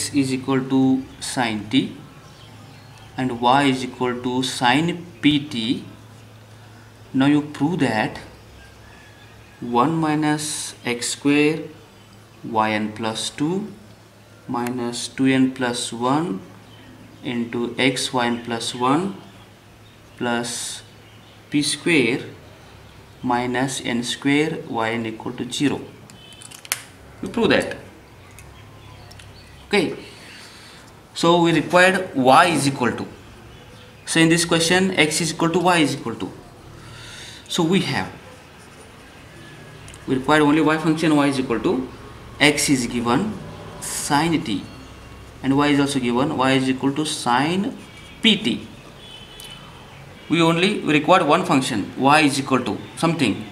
x is equal to sine t and y is equal to sine pt now you prove that 1 minus x square yn plus 2 minus 2n plus 1 into x yn plus 1 plus p square minus n square yn equal to 0 you prove that okay. So we required y is equal to. So in this question x is equal to y is equal to. So we have. We require only y function y is equal to x is given sine t. And y is also given y is equal to sine pt we only require one function y is equal to something.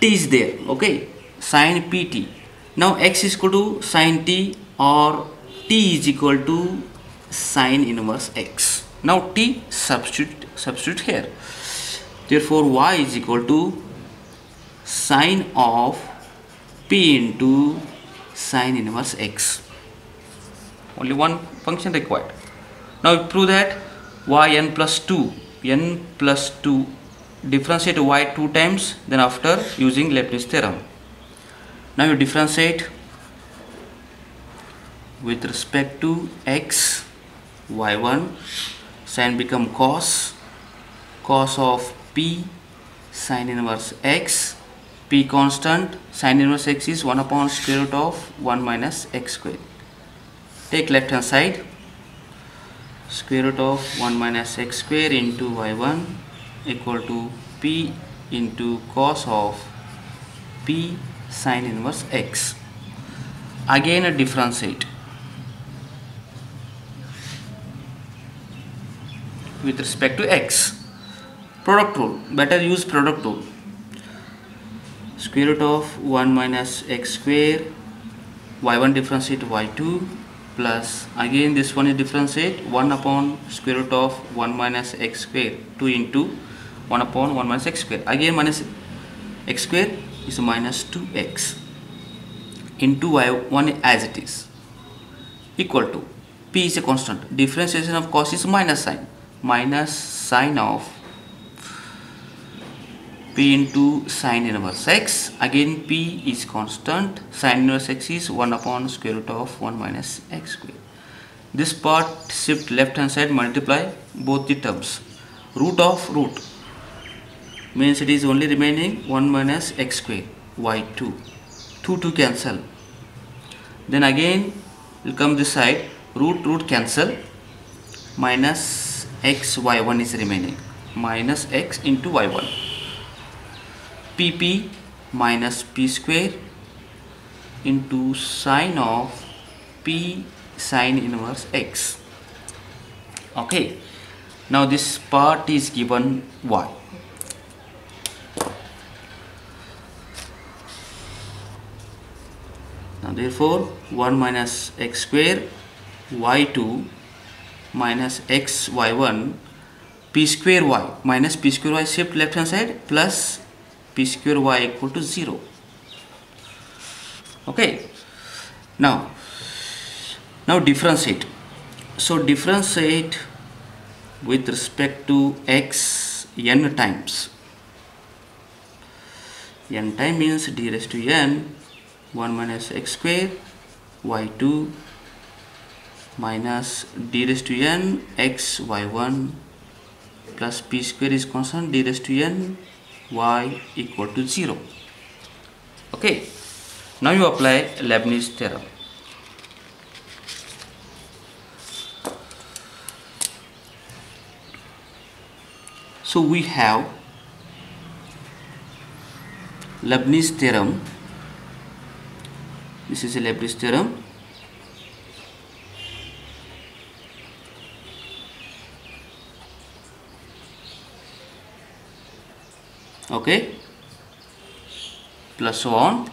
T is there okay? Sine pt now x is equal to sine t or t is equal to sine inverse x. Now t substitute substitute here. Therefore y is equal to sine of p into sine inverse x. Only one function required. Now prove that y n plus 2 n plus 2 differentiate y two times then after using Leibniz theorem. Now you differentiate with respect to x y1 sin become cos cos of p sin inverse x p constant sin inverse x is 1 upon square root of 1 minus x square. Take left hand side square root of 1 minus x square into y1 equal to p into cos of p sin inverse x. Again a differentiate with respect to x. Product rule better use product rule. Square root of 1 minus x square y1 differentiate y2 plus again this one is differentiate 1 upon square root of 1 minus x square 2 into 1 upon 1 minus x square. Again minus x square is minus 2x into y1 as it is. Equal to p is a constant. Differentiation of cos is minus sine minus sine of p into sine inverse x. Again p is constant. Sine inverse x is 1 upon square root of 1 minus x square. This part shift left hand side multiply both the terms. Root of root means it is only remaining 1 minus x square y2 2 to cancel. Then again will come this side. Root root cancel. Minus x y1 is remaining. Minus x into y1 pp minus p square into sine of p sine inverse x. Okay. Now this part is given y. Now therefore 1 minus x square y2 minus x y1 p square y minus p square y shift left hand side plus p square y equal to 0 okay. Now now differentiate. So differentiate with respect to x n times. N time means d raised to n 1 minus x square y2 minus d raised to n x y1 plus p square is constant d raised to n y equal to 0 okay now you apply Leibniz theorem. So we have Leibniz theorem. This is a Leibniz theorem okay plus so on.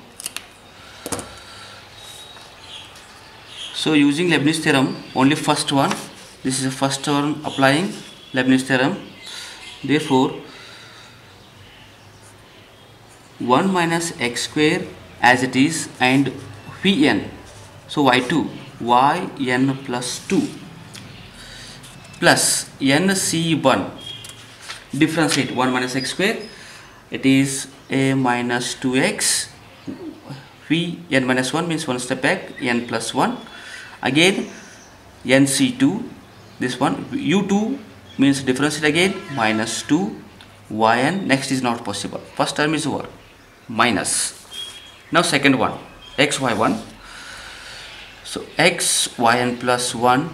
So using Leibniz theorem only first one. This is the first term applying Leibniz theorem. Therefore 1 minus x square as it is and vn. So y2 yn plus 2 plus nc1 differentiate 1 minus x square it is a minus 2x v n minus 1 means one step back n plus 1 again nc2 this one. U2 means differentiate again minus 2 yn next is not possible. First term is over minus. Now second one xy1 so x yn plus 1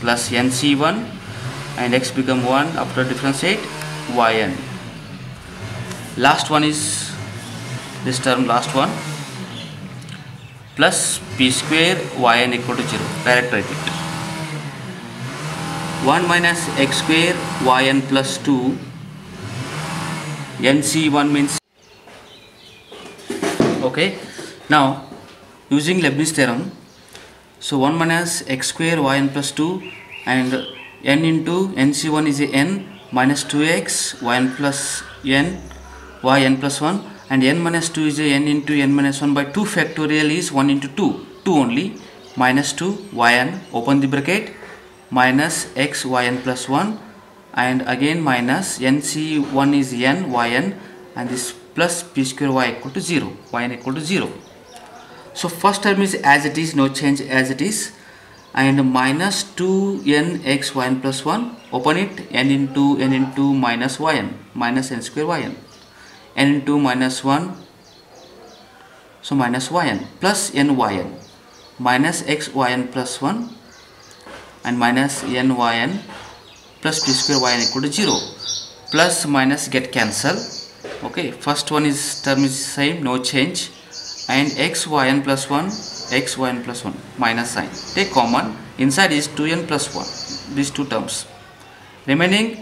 plus nc1 and x become 1 after differentiate yn last one is this term last one. Plus p square yn equal to 0 direct write it 1 minus x square yn plus 2 nc1 means okay. Now using Leibniz theorem so 1 minus x square yn plus 2 and n into nc1 is a n minus 2x yn plus n yn plus 1 and n minus 2 is n into n minus 1 by 2 factorial is 1 into 2 2 only. Minus 2 yn open the bracket. Minus x yn plus 1 and again minus nc1 is n yn and this plus p square y equal to 0 yn equal to 0 so first term is as it is no change as it is. And minus 2n x yn plus 1 open it. N into n into minus yn minus n square yn n into minus 1 so minus yn plus n yn minus x yn plus 1 and minus n yn plus p square yn equal to 0 plus minus get cancel. Okay first one is term is same no change and x yn plus 1 x yn plus 1 minus sign. Take common inside is 2n plus 1 these two terms. Remaining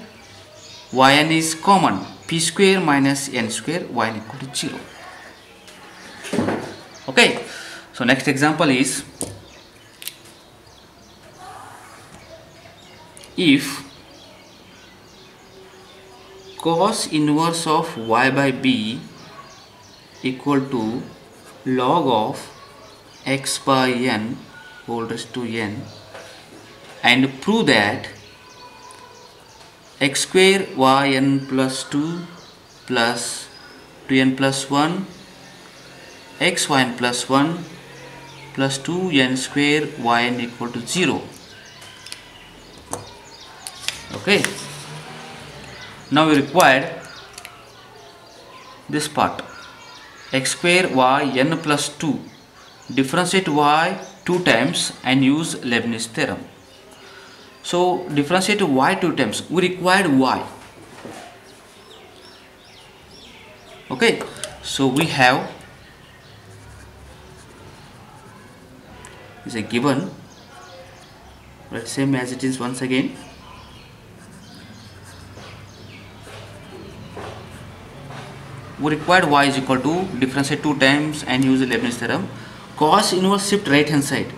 yn is common p square minus n square yn equal to 0 okay so next example is if cos inverse of y by b equal to log of x by n raised to n and prove that x square yn plus 2 plus 2n plus 1 xyn plus 1 plus 2n square yn equal to 0 okay. Now we required this part. X square y n plus 2 differentiate y two times and use Leibniz theorem so differentiate y two times. We required y. Okay? So we have is a given let's same as it is once again. We required y is equal to differentiate two times and use the Leibniz theorem. Cos inverse shift right hand side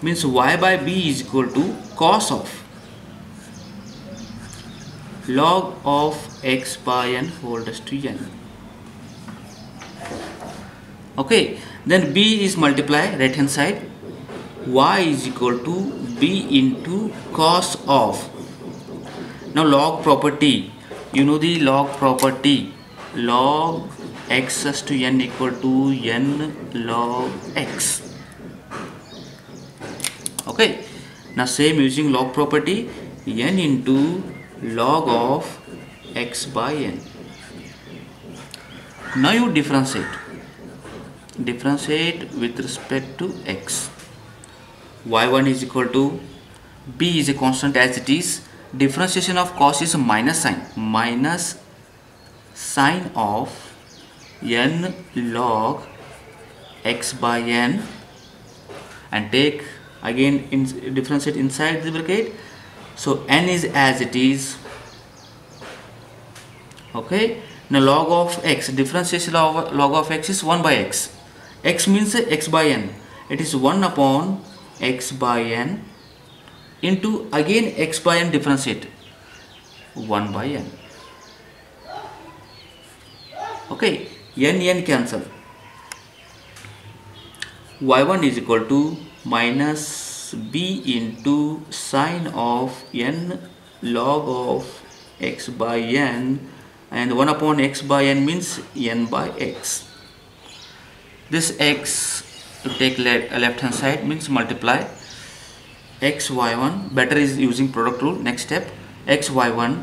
means y by b is equal to cos of log of x by n raised to n. Okay then b is multiply right hand side. y is equal to b into cos of. Now log property you know the log property. Log x to n equal to n log x. Okay now same using log property n into log of x by n. Now you differentiate. Differentiate with respect to x. Y1 is equal to b is a constant as it is. Differentiation of cos is minus sine. Minus sine of n log x by n. And take again in differentiate inside the bracket so n is as it is. Okay. Now log of x differentiation of log of x is 1 by x. X means x by n. It is 1 upon x by n into again x by n differentiate. 1 by n. Okay. N n cancel. Y1 is equal to minus b into sine of n log of x by n and 1 upon x by n means n by x. This x to take left, left hand side means multiply x y1 better is using product rule. Next step x y1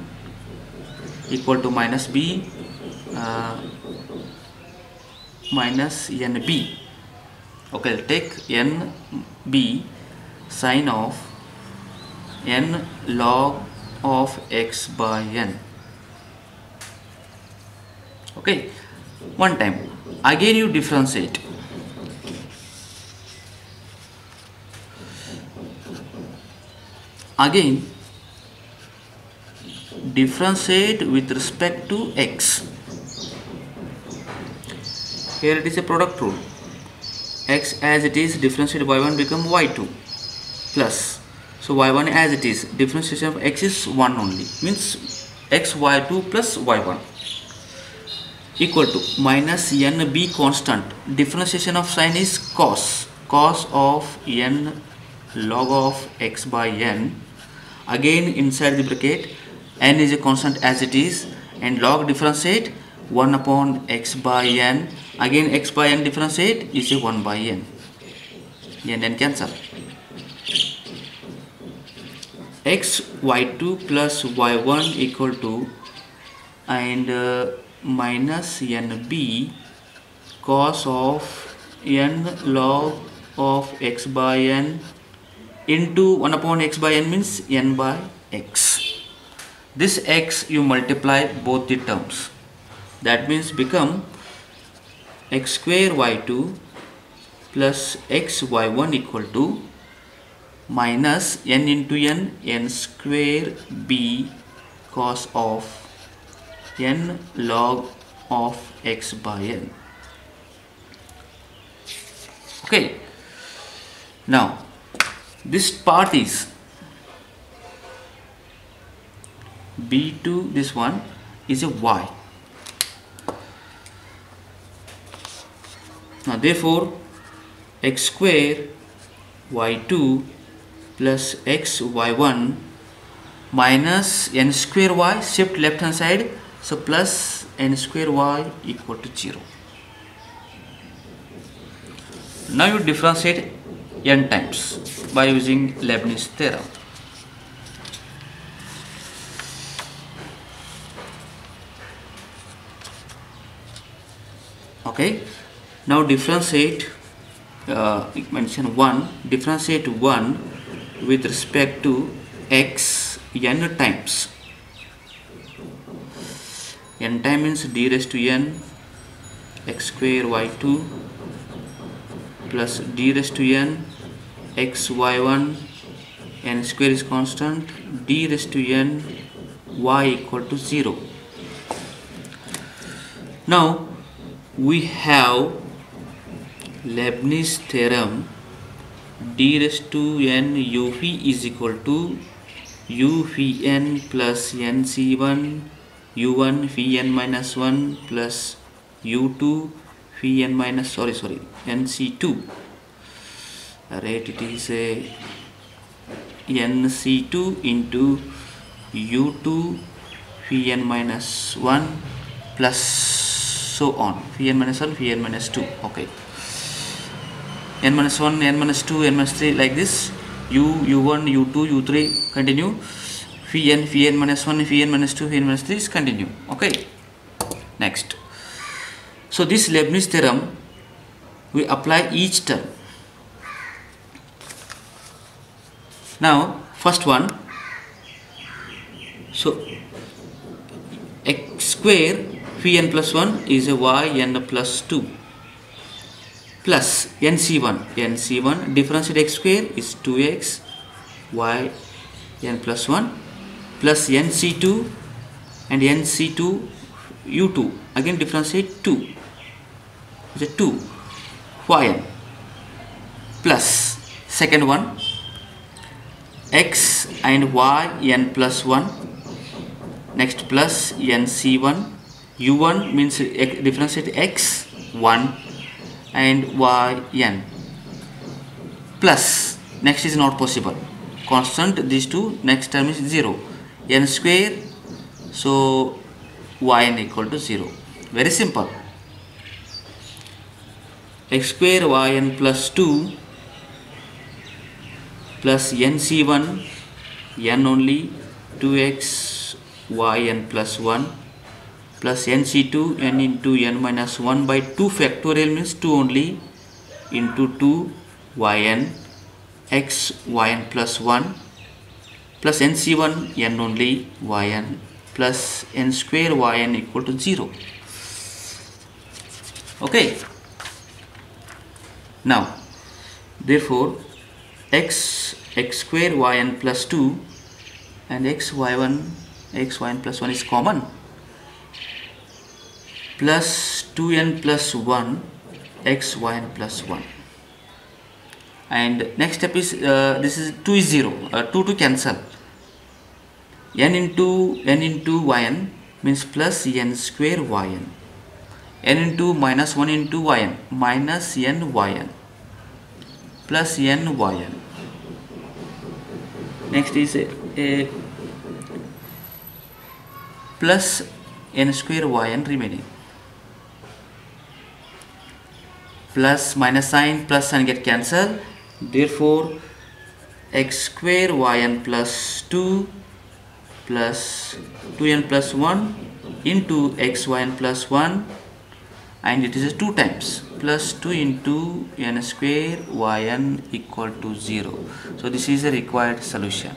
equal to minus b uh, minus nb okay take nb sine of n log of x by n. Okay one time. Again you differentiate. Again differentiate with respect to x. Here it is a product rule. X as it is differentiated by 1 become y2 plus. So y1 as it is differentiation of x is 1 only. Means x y2 plus y1 equal to minus nb constant. Differentiation of sine is cos. Cos of n log of x by n. Again inside the bracket n is a constant as it is and log differentiate 1 upon x by n. Again x by n differentiate is a 1 by n. N and cancel x y2 plus y1 equal to and uh, minus nb cos of n log of x by n into 1 upon x by n means n by x. This x you multiply both the terms. That means become x square y2 plus x y1 equal to minus n into n n square b cos of n log of x by n. Okay. Now this part is b2 this one is a y. Now therefore x square y2 plus x y1 minus n square y shift left hand side. So plus n square y equal to 0 now you differentiate n times by using Leibniz theorem. Okay. Now differentiate uh, mention 1 differentiate 1 with respect to x n times. N time means d raised to n x square y2 plus d raised to n x y1 n square is constant d raised to n y equal to 0 now we have Leibniz theorem d raised to n uv is equal to u v n plus n c1 u1 v n minus 1 plus u2 v n minus sorry sorry n c2 right it is a n c2 into u2 v n minus 1 plus so on v n minus 1 v n minus 2 okay n minus 1 n minus 2 n minus 3 like this. U u1 u2 u3 continue. Vn vn minus 1 vn minus 2 vn minus 3 is continue. Okay. Next. So this Leibniz theorem we apply each term. Now first one. So x square vn plus 1 is a y n plus 2 plus nc1 nc1 differentiate x square is 2x y n plus 1 plus nc2 and nc2 u2 again differentiate 2 is a 2 yn plus second one x and y n plus 1 next plus nc1 u1 means eh, differentiate x 1 and y n. Plus next is not possible. Constant these two next term is 0 n square so yn equal to 0 very simple. X square yn plus 2 plus nc1 n only 2x yn plus 1 plus nc2 n into n minus 1 by 2 factorial means 2 only into 2 yn x yn plus 1 plus nc1 n only yn plus n square yn equal to 0 okay. Now therefore x x square yn plus 2 and x y1 x yn plus 1 is common plus 2n plus 1 x yn plus 1 and next step is uh, this is 2 is 0 uh, 2 to cancel. n into n into yn means plus n square yn n. into minus 1 into yn minus n yn plus n yn next is a, a plus n square yn remaining plus minus sign plus sign get cancelled. Therefore x square yn plus 2 plus 2n plus 1 into x yn plus 1 and it is 2 times plus 2 into n square yn equal to 0 so this is a required solution